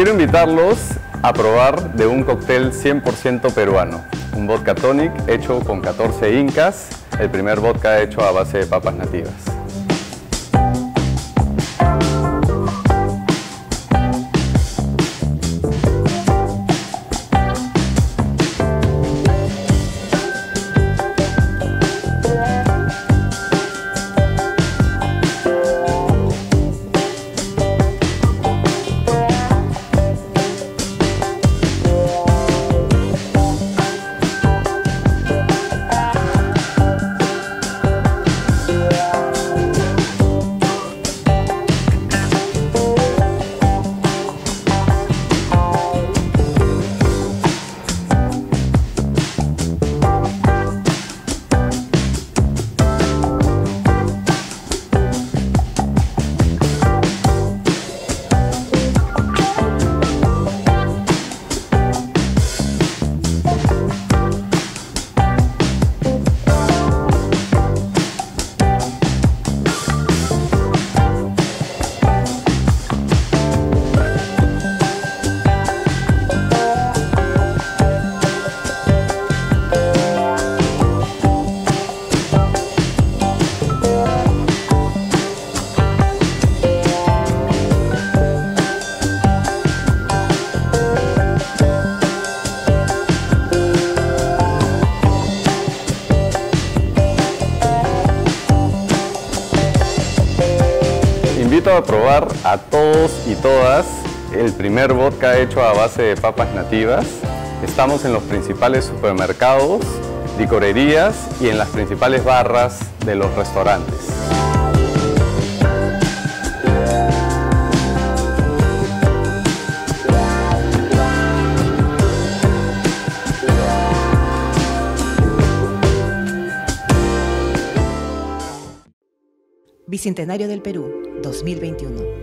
Quiero invitarlos a probar de un cóctel 100% peruano, un vodka tonic hecho con 14 incas, el primer vodka hecho a base de papas nativas. Invito a probar a todos y todas el primer vodka hecho a base de papas nativas. Estamos en los principales supermercados, licorerías y en las principales barras de los restaurantes. Bicentenario del Perú, 2021.